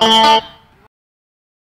Thank you.